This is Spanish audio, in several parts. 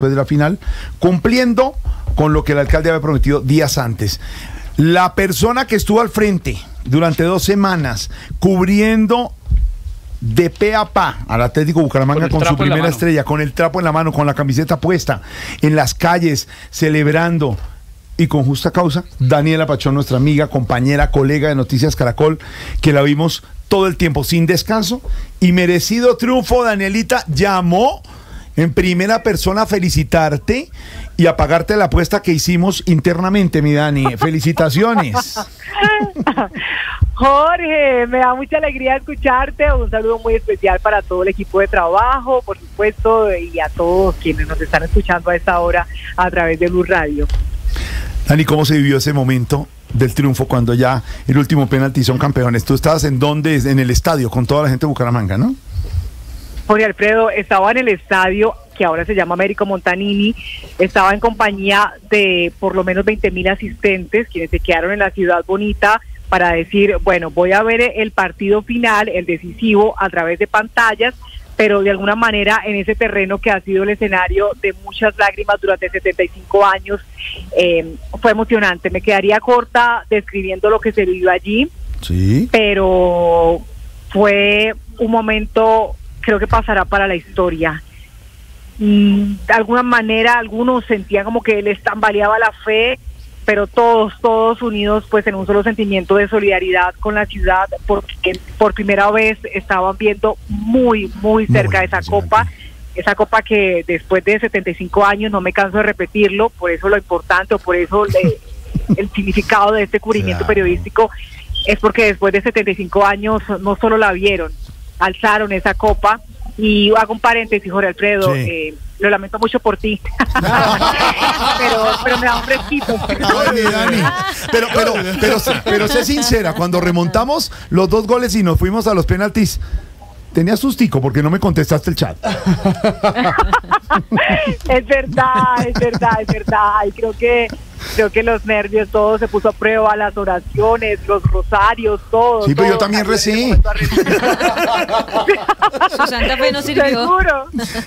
después de la final, cumpliendo con lo que el alcalde había prometido días antes. La persona que estuvo al frente durante dos semanas cubriendo de pe a pa al Atlético Bucaramanga con, Con su primera estrella, con el trapo en la mano, con la camiseta puesta, en las calles, celebrando y con justa causa, Daniela Pachón, nuestra amiga, compañera, colega de Noticias Caracol, que la vimos todo el tiempo sin descanso y merecido triunfo, Danielita llamó en primera persona felicitarte y a pagarte la apuesta que hicimos internamente, mi Dani. Felicitaciones. Jorge, me da mucha alegría escucharte. Un saludo muy especial para todo el equipo de trabajo, por supuesto, y a todos quienes nos están escuchando a esta hora a través de Luz Radio. Dani, ¿cómo se vivió ese momento del triunfo cuando ya el último penalti son campeones? Tú estabas en donde, en el estadio con toda la gente de Bucaramanga, ¿no? Jorge Alfredo estaba en el estadio que ahora se llama Américo Montanini, estaba en compañía de por lo menos 20 mil asistentes, quienes se quedaron en la ciudad bonita para decir, bueno, voy a ver el partido final, el decisivo, a través de pantallas, pero de alguna manera en ese terreno que ha sido el escenario de muchas lágrimas durante 75 años, eh, fue emocionante. Me quedaría corta describiendo lo que se vivió allí Sí. pero fue un momento, creo que pasará para la historia. Mm, de alguna manera, algunos sentían como que les tambaleaba la fe, pero todos, todos unidos pues en un solo sentimiento de solidaridad con la ciudad, porque por primera vez estaban viendo muy, muy cerca Muy esa copa esa copa que después de 75 años, no me canso de repetirlo, por eso lo importante o por eso le- el significado de este cubrimiento Claro. periodístico es porque después de 75 años no solo la vieron, alzaron esa copa y hago un paréntesis, Jorge Alfredo, Sí. eh, lo lamento mucho por ti, pero, pero me da un fresquito. Dani. Pero, pero, pero, pero sé sincera, cuando remontamos los dos goles y nos fuimos a los penaltis, tenías sustico porque no me contestaste el chat. es verdad, es verdad, es verdad. Y creo que creo que los nervios, todo se puso a prueba, las oraciones, los rosarios, todo. Sí, pero yo también recé. Su santa fe no sirvió. Seguro.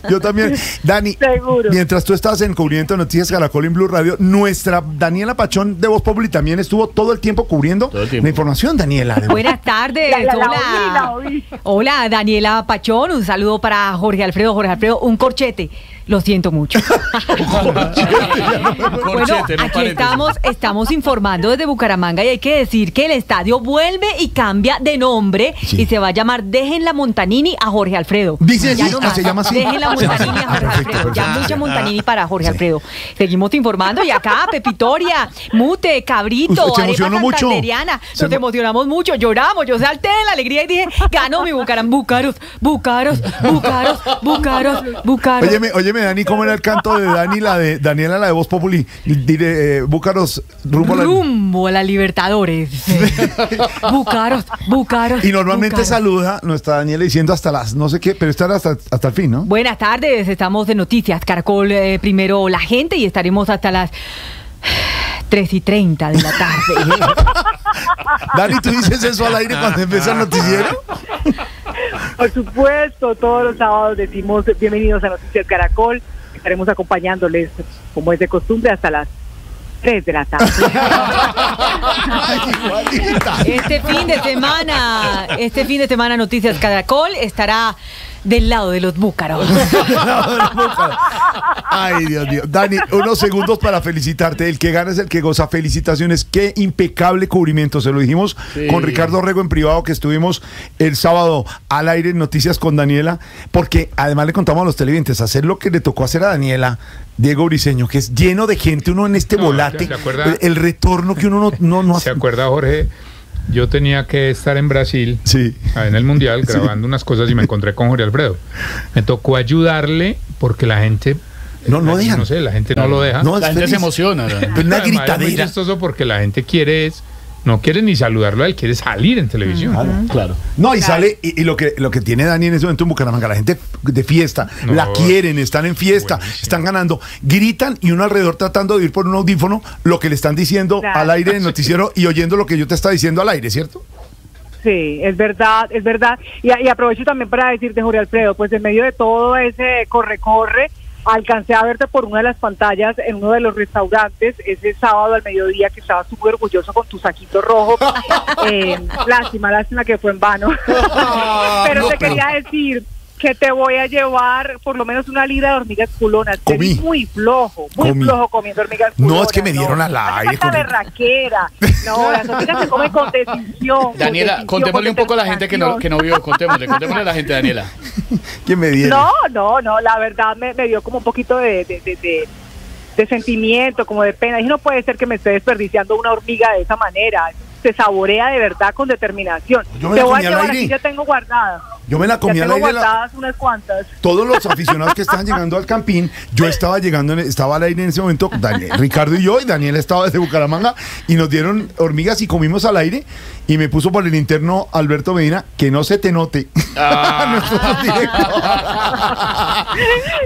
Yo también. Dani, Seguro. mientras tú estabas en cubrimiento de Noticias Caracol en Blue Radio, nuestra Daniela Pachón de Voz Populi también estuvo todo el tiempo cubriendo Todo el tiempo. la información, Daniela. de- Buenas tardes. La- la- la Hola. oí, la oí. Hola, Daniela Pachón. Un saludo para Jorge Alfredo. Jorge Alfredo, un corchete. Lo siento mucho. bueno, aquí estamos, estamos informando desde Bucaramanga y hay que decir que el estadio vuelve y cambia de nombre Sí. y se va a llamar Dejen la Montanini a Jorge Alfredo. Dice Ya así, no ah, más. se llama así. Dejen la. Montanini a Jorge Perfecto, Alfredo. Ya mucha Montanini para Jorge Sí. Alfredo. Seguimos informando y acá, Pepitoria, Mute, Cabrito, se Arepa emocionó mucho. Santanderiana. Se Nos emo- emocionamos mucho, lloramos, yo salté de la alegría y dije, ganó mi Bucaram, Bucaros, Bucaros, Bucaros, Bucaros, Bucaros. Óyeme, óyeme, Dani, ¿cómo era el canto de Dani, la de Daniela, la de Voz Populi? Dire, eh, Búcaros, rumbo a la... Rumbo a la Libertadores. Bucaros, Bucaros. Y normalmente Bucaros. saluda nuestra Daniela diciendo hasta las no sé qué, pero estar hasta, hasta el fin, ¿no? Buenas tardes, estamos de Noticias Caracol, eh, primero la gente y estaremos hasta las 3 y 30 de la tarde. Dani, ¿tú dices eso al aire cuando empieza el noticiero? Por supuesto, todos los sábados decimos bienvenidos a Noticias Caracol. Estaremos acompañándoles, como es de costumbre, hasta las 3 de la tarde. Este fin de semana, este fin de semana Noticias Caracol estará del lado de los búcaros. Ay, Dios mío. Dani, unos segundos para felicitarte. El que gana es el que goza. Felicitaciones. Qué impecable cubrimiento. Se lo dijimos Sí. con Ricardo Rego en privado que estuvimos el sábado al aire en Noticias con Daniela. Porque además le contamos a los televidentes hacer lo que le tocó hacer a Daniela. Diego Briseño, que es lleno de gente, uno en este No, volate, ¿se acuerda? el, el retorno que uno no, no, no ¿Se hace. acuerda, Jorge? Yo tenía que estar en Brasil, Sí. en el Mundial, grabando unas cosas y me encontré con Jorge Alfredo. Me tocó ayudarle porque la gente... No, no dejan. No sé, la gente no lo deja. No, La gente feliz. se emociona. ¿no? Una Además, Es muy chistoso porque la gente quiere es... No quiere ni saludarlo a él, quiere salir en televisión. Claro. No, y sale, y, y lo que lo que tiene Dani en ese momento en Bucaramanga, la gente de fiesta, No, la quieren, están en fiesta, buenísimo. están ganando, gritan y uno alrededor tratando de ir por un audífono lo que le están diciendo Claro. al aire en el noticiero y oyendo lo que yo te estaba diciendo al aire, ¿cierto? Sí, es verdad, es verdad. Y, y aprovecho también para decirte, Jorge Alfredo, pues en medio de todo ese corre-corre, alcancé a verte por una de las pantallas en uno de los restaurantes ese sábado al mediodía que estaba súper orgulloso con tu saquito rojo. Eh, lástima, lástima que fue en vano. pero te quería decir que te voy a llevar por lo menos una libra de hormigas culonas. Te Comí. vi muy flojo, muy Comí. flojo comiendo hormigas No, culonas. es que me dieron al Hace aire con berraquera. No, las hormigas se comen con decisión. Daniela, contémosle con un poco a la gente que no, que no vio. Contémosle, contémosle a la gente, Daniela. ¿Quién me dieron? No, no, no, la verdad me, me dio como un poquito de, de, de, de- de sentimiento, como de pena. Dije, no puede ser que me esté desperdiciando una hormiga de esa manera. Se saborea de verdad con determinación. Yo me Te voy a al llevar aquí, ya tengo guardada. Yo me la comí ya al aire. la- unas cuantas. todos los aficionados que estaban llegando al campín, yo estaba llegando, en- estaba al aire en ese momento, Daniel- Ricardo y yo, y Daniel estaba desde Bucaramanga, y nos dieron hormigas y comimos al aire, y me puso por el interno Alberto Medina, que no se te note. Ah.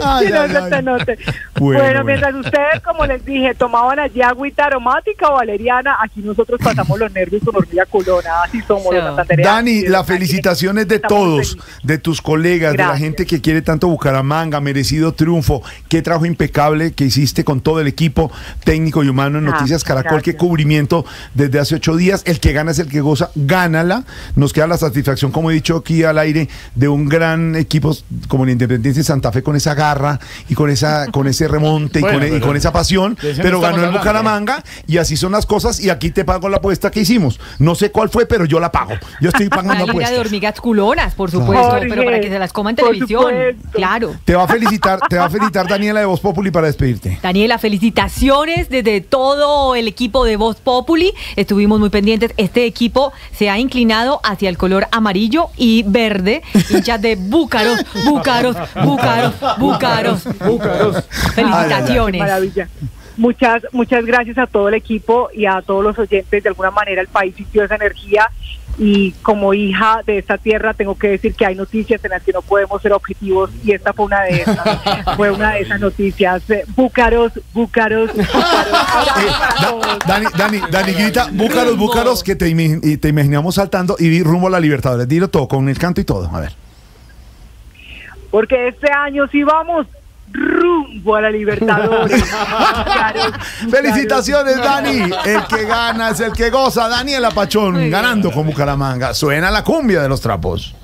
Ay, Sí, no ay, se ay. te note. Bueno, Bueno, bueno. mientras ustedes, como les dije, tomaban allí agüita aromática o valeriana, aquí nosotros pasamos los nervios con hormiga culona. Así somos los So. santandereanos. Dani, las felicitaciones de todos, de tus colegas, de la gente que quiere tanto Bucaramanga, merecido triunfo. Qué trabajo impecable que hiciste con todo el equipo técnico y humano en Ah, Noticias Caracol. Qué gracias. cubrimiento desde hace ocho días. El que gana es el que goza, gánala. Nos queda la satisfacción, como he dicho aquí al aire, de un gran equipo como el Independiente de Santa Fe con esa garra y con esa con ese remonte y, Bueno, con, y con esa pasión. Pero ganó el. Bucaramanga y así son las cosas. Y aquí te pago la apuesta que hicimos. No sé cuál fue, pero yo la pago. Yo estoy pagando Una libra apuestas. de hormigas culonas, por supuesto, Jorge, pero para que se las coma en televisión. supuesto. Claro. Te va a felicitar, te va a felicitar Daniela de Voz Populi para despedirte. Daniela, felicitaciones desde todo el equipo de Voz Populi. Estuvimos muy pendientes. Este equipo se ha inclinado hacia el color amarillo y verde. Hinchas de Búcaros, Búcaros, Búcaros, Búcaros. Felicitaciones. Maravilla. Muchas, muchas gracias a todo el equipo y a todos los oyentes. De alguna manera el país sintió esa energía y como hija de esta tierra tengo que decir que hay noticias en las que no podemos ser objetivos y esta fue una de esas. fue una de esas noticias. Eh, Búcaros, búcaros, búcaros. Eh. Dani, Dani, Dani grita, búcaros, búcaros, que te, y te imaginamos saltando y rumbo a la Libertadores. Dilo todo, con el canto y todo. A ver. Porque este año sí vamos rumbo a la Libertadores. Felicitaciones. Dani. El que gana es el que goza. Daniela Pachón, ganando con Bucaramanga. Suena la cumbia de los trapos.